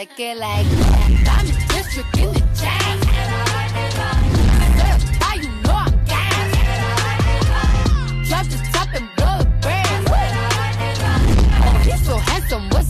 lick it like that. I'm the district in the chain. Drop the top and blow the brand. He's so handsome, what's